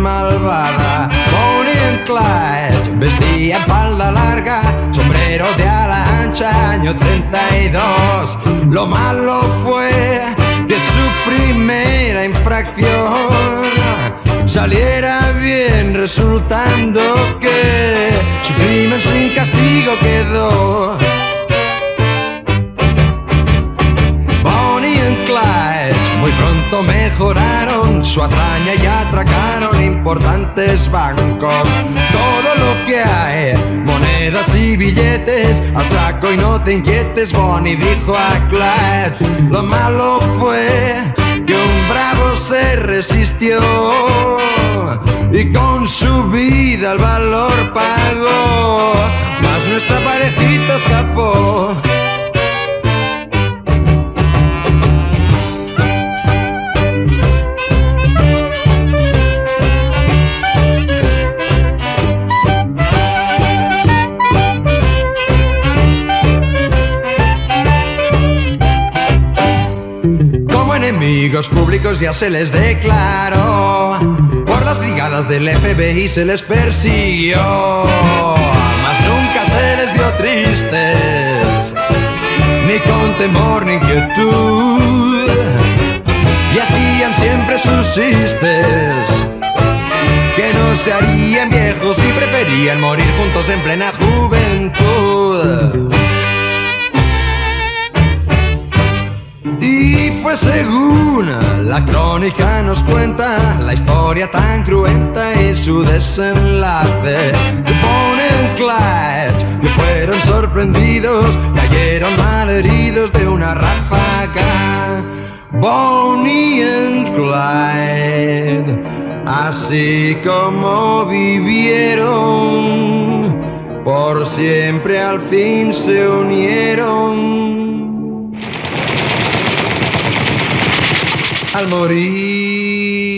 malvada. Bonnie and Clyde, vestía falda larga, sombrero de ala ancha, año 32. Lo malo fue que su primera infracción saliera bien, resultando que su crimen sin castigo quedó. Mejoraron su hazaña y atracaron importantes bancos. Todo lo que hay, monedas y billetes, a saco y no te inquietes, Bonnie dijo a Clyde. Lo malo fue que un bravo se resistió y con su vida el valor pagó, mas nuestra parejita escapó. Enemigos públicos ya se les declaró, por las brigadas del FBI se les persiguió, mas nunca se les vio tristes, ni con temor ni inquietud, y hacían siempre sus chistes, que no se harían viejos y preferían morir juntos en plena juventud. Fue según la crónica nos cuenta la historia tan cruenta y su desenlace de Bonnie Clyde que fueron sorprendidos, cayeron malheridos de una ráfaga. Bonnie and Clyde, así como vivieron, por siempre al fin se unieron. Al morir.